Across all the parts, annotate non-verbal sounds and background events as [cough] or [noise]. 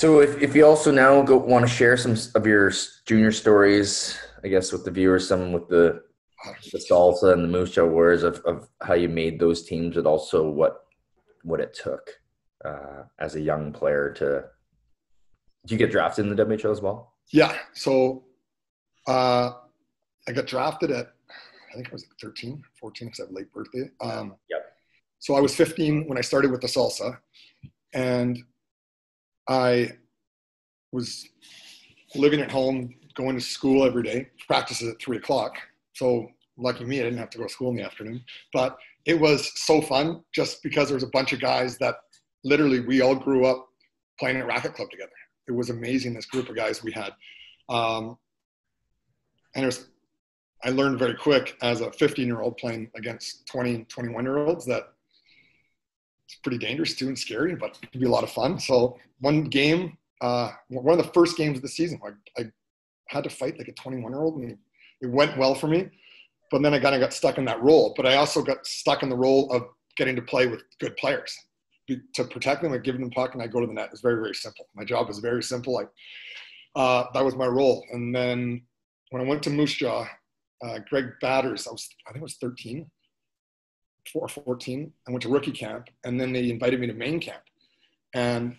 So if, if you also now go want to share some of your junior stories, I guess with the viewers, some with the the salsa and the Moose Jaw Warriors of, of how you made those teams, but also what what it took uh, as a young player to. Did you get drafted in the WHL as well? Yeah. So uh, I got drafted at I think I was 13, 14 because I have a late birthday. Um, yep. So I was 15 when I started with the salsa, and I was living at home, going to school every day, practices at three o'clock. So lucky me, I didn't have to go to school in the afternoon. But it was so fun just because there was a bunch of guys that literally we all grew up playing at Racket Club together. It was amazing, this group of guys we had. Um, and it was, I learned very quick as a 15 year old playing against 20, 21 year olds that it's pretty dangerous too and scary, but it can be a lot of fun. So one game, uh, one of the first games of the season, I, I had to fight like a 21 year old and it went well for me. But then I kind of got stuck in that role. But I also got stuck in the role of getting to play with good players. To protect them, I give them the puck and I go to the net. It's very, very simple. My job is very simple. Like uh, that was my role. And then when I went to Moose Jaw, uh, Greg Batters, I was, I think I was 13 or 14. I went to rookie camp and then they invited me to main camp. And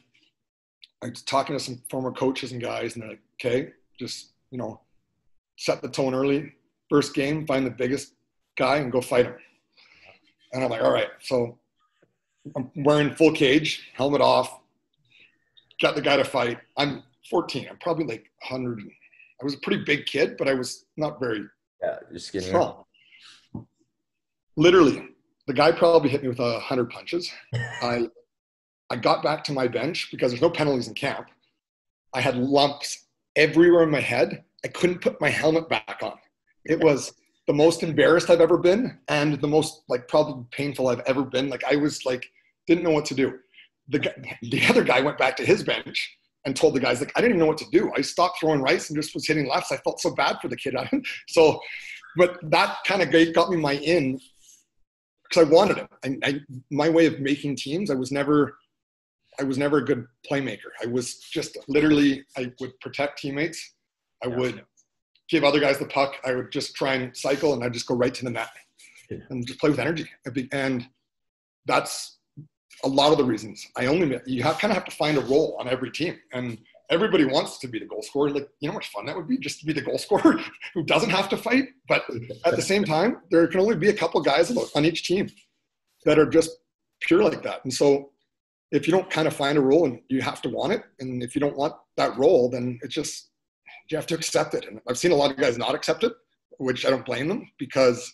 I was talking to some former coaches and guys and they're like, okay, just, you know, set the tone early. First game, find the biggest guy and go fight him. And I'm like, all right. So I'm wearing full cage, helmet off, got the guy to fight. I'm 14. I'm probably like 100. I was a pretty big kid, but I was not very yeah, just strong. Literally, the guy probably hit me with a hundred punches. [laughs] I I got back to my bench because there's no penalties in camp. I had lumps everywhere in my head. I couldn't put my helmet back on. It was the most embarrassed I've ever been and the most like probably painful I've ever been. Like I was like didn't know what to do. The guy, the other guy went back to his bench and told the guys like I didn't even know what to do. I stopped throwing rice and just was hitting lefts. I felt so bad for the kid. [laughs] so, but that kind of got me my in because I wanted it. I, I, my way of making teams, I was never, I was never a good playmaker. I was just literally, I would protect teammates. I yeah. would give other guys the puck. I would just try and cycle, and I'd just go right to the net yeah. and just play with energy. And that's a lot of the reasons. I only you have, kind of have to find a role on every team, and everybody wants to be the goal scorer. Like, you know how much fun that would be just to be the goal scorer [laughs] who doesn't have to fight. But at the same time, there can only be a couple guys on each team that are just pure like that. And so if you don't kind of find a role and you have to want it, and if you don't want that role, then it's just, you have to accept it. And I've seen a lot of guys not accept it, which I don't blame them because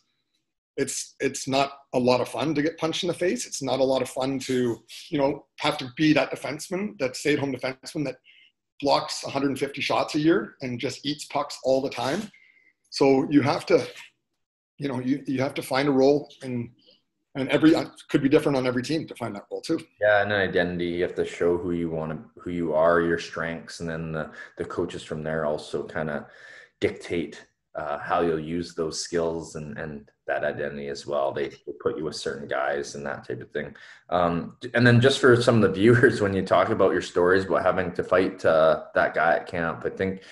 it's it's not a lot of fun to get punched in the face. It's not a lot of fun to, you know, have to be that defenseman, that stay-at-home defenseman that blocks 150 shots a year and just eats pucks all the time. So you have to, you know, you, you have to find a role and and every uh, could be different on every team to find that role too. Yeah, and an identity. You have to show who you want to, who you are, your strengths, and then the the coaches from there also kind of dictate uh, how you'll use those skills and and that identity as well. They, they, put you with certain guys and that type of thing. Um, and then just for some of the [laughs] viewers, when you talk about your stories about having to fight uh, that guy at camp, I think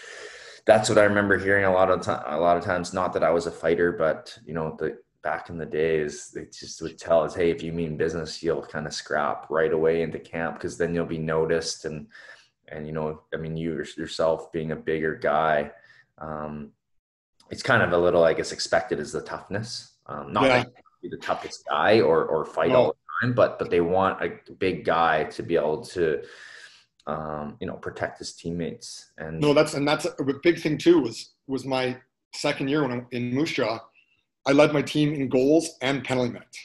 that's what I remember hearing a lot of time. A lot of times, not that I was a fighter, but you know, the back in the days, they just would tell us, "Hey, if you mean business, you'll kind of scrap right away into camp because then you'll be noticed." And and you know, I mean, you yourself being a bigger guy. Um, it's kind of a little, I guess, expected as the toughness. Um, not yeah. be the toughest guy or or fight no. all the time, but but they want a big guy to be able to, um, you know, protect his teammates. And no, that's and that's a big thing too. Was was my second year when I'm in Moose Jaw, I led my team in goals and penalty minutes.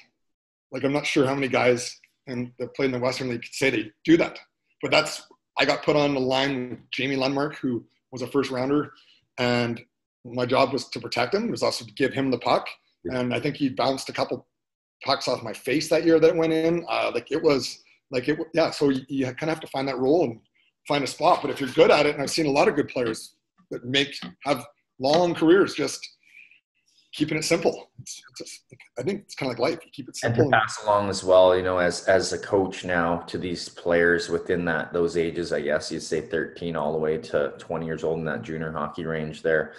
Like I'm not sure how many guys and that played in the Western League could say they do that, but that's I got put on the line with Jamie Lundmark, who was a first rounder, and my job was to protect him. It was also to give him the puck. And I think he bounced a couple pucks off my face that year that went in. Uh, like it was like it, yeah. So you, you kind of have to find that role and find a spot. But if you're good at it, and I've seen a lot of good players that make have long careers, just keeping it simple. It's, it's just, I think it's kind of like life. You keep it simple. and to pass along as well you know as as a coach now to these players within that those ages i guess you'd say 13 all the way to 20 years old in that junior hockey range there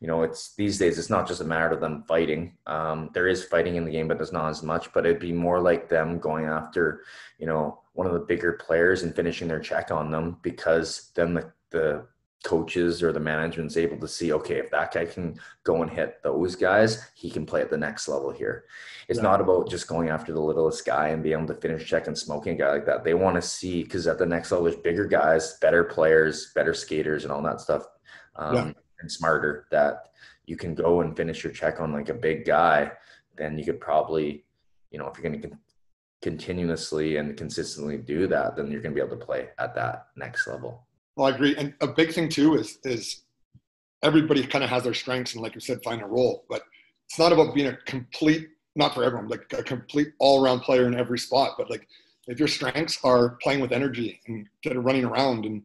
you know it's these days it's not just a matter of them fighting um, there is fighting in the game but there's not as much but it'd be more like them going after you know one of the bigger players and finishing their check on them because then the the coaches or the management's able to see okay if that guy can go and hit those guys he can play at the next level here it's Yeah. not about just going after the littlest guy and being able to finish check and smoking a guy like that they want to see because at the next level there's bigger guys better players better skaters and all that stuff um, Yeah. and smarter that you can go and finish your check on like a big guy then you could probably you know if you're going to con- continuously and consistently do that then you're going to be able to play at that next level Well, I agree. And a big thing too is is everybody kind of has their strengths and, like you said, find a role. But it's not about being a complete, not for everyone, like a complete all around player in every spot. But like if your strengths are playing with energy and running around and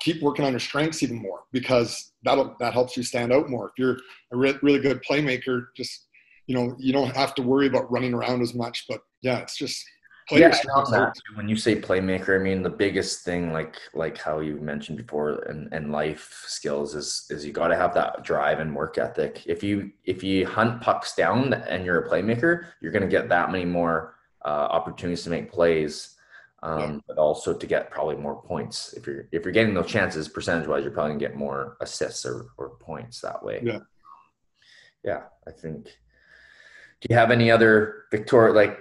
keep working on your strengths even more because that'll that helps you stand out more. If you're a re- really good playmaker, just you know you don't have to worry about running around as much. But yeah, it's just play yeah, your and on strengths that when you say playmaker, I mean the biggest thing, like like how you mentioned before, and, and life skills is is you got to have that drive and work ethic. If you if you hunt pucks down and you're a playmaker, you're going to get that many more uh, opportunities to make plays, um, Yeah. but also to get probably more points. If you're if you're getting those chances, percentage wise, you're probably going to get more assists or, or points that way. Yeah. yeah, I think. Do you have any other Victoria like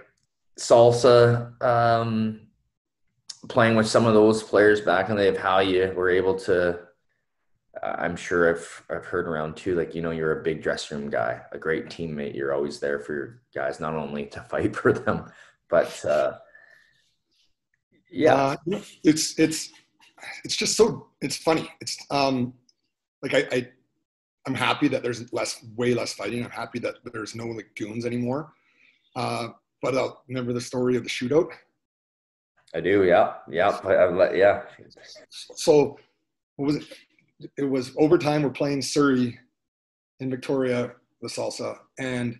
salsa um, playing with some of those players back in the day of how you were able to uh, i'm sure i've i've heard around too like you know you're a big dressing room guy a great teammate you're always there for your guys not only to [laughs] fight for them but uh yeah Uh, it's it's it's just so it's funny. It's um like I, I I'm happy that there's less way less fighting. I'm happy that there's no like goons anymore. Uh, but I'll remember the story of the shootout. i do yeah yeah I, I, yeah So what was it? It was overtime. We're playing Surrey in Victoria, the salsa, and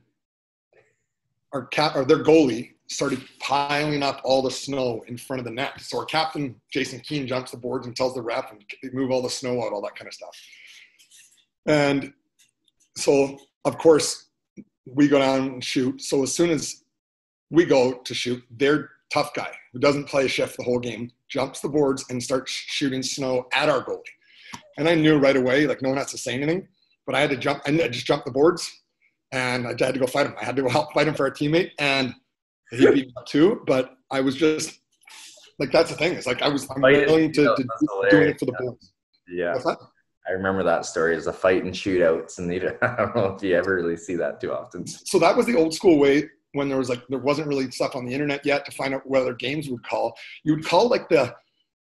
our cap or their goalie started piling up all the snow in front of the net. So our captain, Jason Keane, jumps the boards and tells the ref and move all the snow out, all that kind of stuff. And so, of course, we go down and shoot. So as soon as we go to shoot, their tough guy who doesn't play a shift the whole game jumps the boards and starts shooting snow at our goalie. And I knew right away, like no one has to say anything, but I had to jump. I just jumped the boards, and I had to go fight him. I had to go help fight him for our teammate, and he beat me up too. But I was just like, that's the thing. It's like I was I'm Fight willing to, to do, it for the Yeah. boys. yeah i remember that story as a fight and shootouts and [laughs] i don't know if you ever really see that too often so that was the old school way when there was like there wasn't really stuff on the internet yet to find out whether games would call. You would call like the,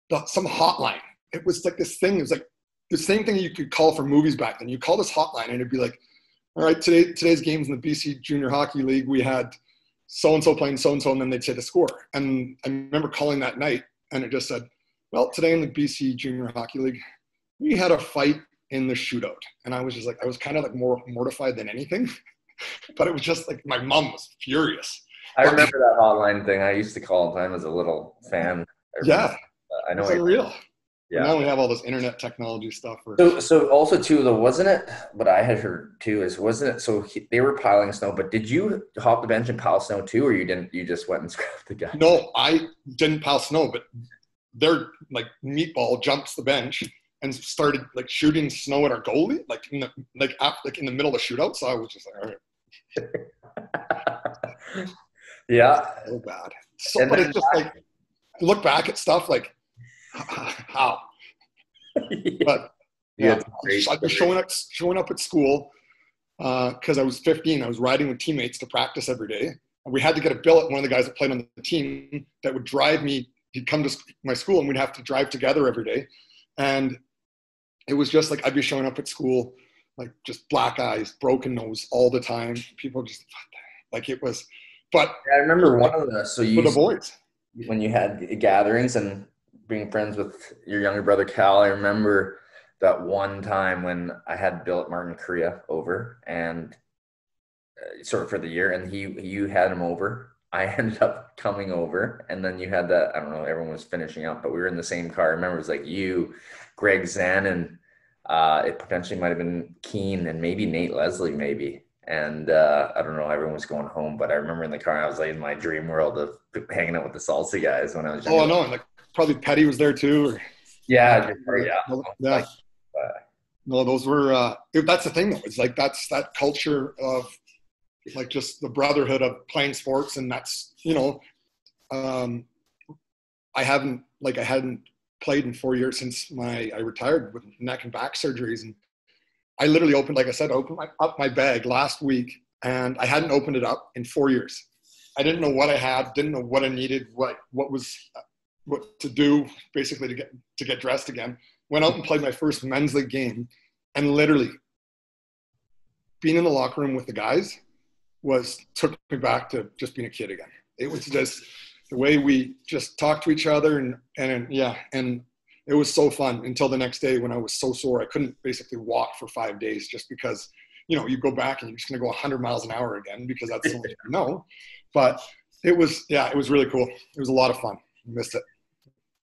the some hotline. It was like this thing. It was like the same thing you could call for movies back then. You call this hotline and it'd be like, all right, today today's games in the BC Junior Hockey League, we had so and so playing so and so, and then they'd say the score. And I remember calling that night, and it just said, well, today in the BC Junior Hockey League, we had a fight in the shootout, and I was just like, I was kind of like more mortified than anything. [laughs] but it was just like my mom was furious. I remember that hotline thing. I used to call all the time as a little fan. Yeah, I know. it's I- unreal. yeah. Now we have all this internet technology stuff. So, so also too, though, wasn't it? What I had heard too is, wasn't it? So he, they were piling snow, but did you hop the bench and pile snow too, or you didn't? You just went and [laughs] scrapped the guy. no, I didn't pile snow, but their like meatball jumps the bench and started like shooting snow at our goalie, like in the like up, like in the middle of the shootout. So I was just like, all right, [laughs] yeah, so bad. So, but it's just like look back at stuff like [laughs] how, [laughs] but Yeah, yeah, I'd be showing up showing up at school uh, because I was 15. I was riding with teammates to practice every day. And we had to get a billet. One of the guys that played on the team that would drive me. He'd come to my school, and we'd have to drive together every day. And it was just like I'd be showing up at school, like just black eyes, broken nose all the time. People just like it was, but I remember one of the. So you the boys. when you had gatherings and being friends with your younger brother Cal, I remember that one time when I had Bill at Martin Korea over and uh, sort of for the year, and he you had him over. I [laughs] ended up coming over, and then you had that. I don't know. Everyone was finishing up, but we were in the same car. I remember it was like you, Greg Zan, and uh, it potentially might have been Keen and maybe Nate Leslie, maybe. And uh, I don't know. Everyone was going home, but I remember in the car, I was like in my dream world of hanging out with the salsa guys when I was. Younger. Oh no, and like probably Petty was there too. Or, yeah, yeah, yeah. Uh, no, those were. Uh, that's the thing, though. It's like that's that culture of like just the brotherhood of playing sports, and that's you know, um, I haven't like I hadn't played in four years since my I retired with neck and back surgeries, and I literally opened, like I said, I opened my, up my bag last week, and I hadn't opened it up in four years. I didn't know what I had, didn't know what I needed, what what was what to do basically to get to get dressed again. Went out and played my first men's league game, and literally being in the locker room with the guys was took me back to just being a kid again. It was just the way we just talked to each other and and yeah and it was so fun until the next day when I was so sore I couldn't basically walk for five days just because you know you go back and you're just gonna go 100 miles an hour again because that's so much you know. But it was yeah it was really cool. It was a lot of fun. I missed it.